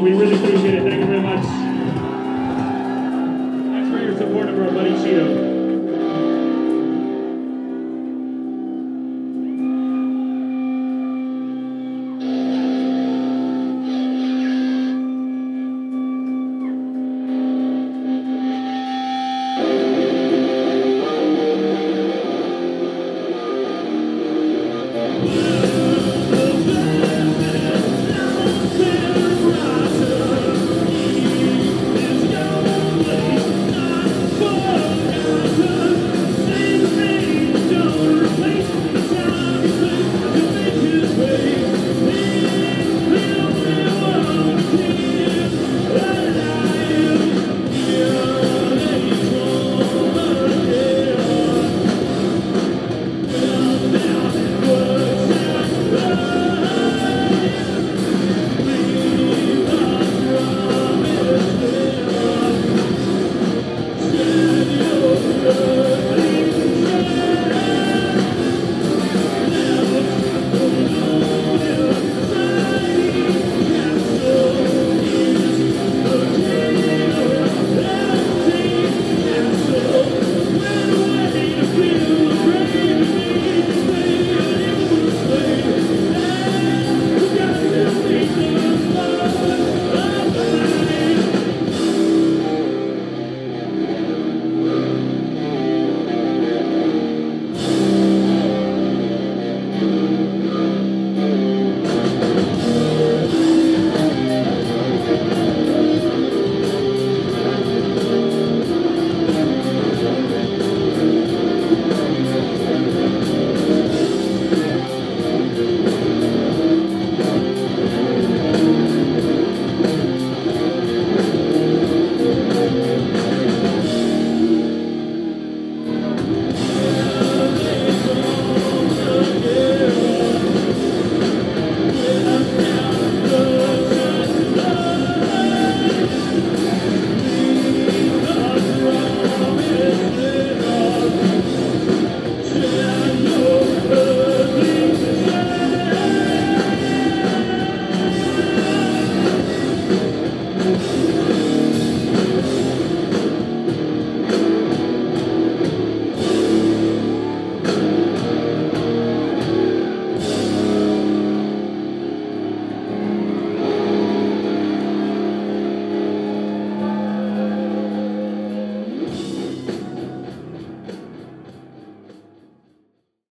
We really appreciate it. Thank you very much. Thanks for your support of our buddy Cheeto.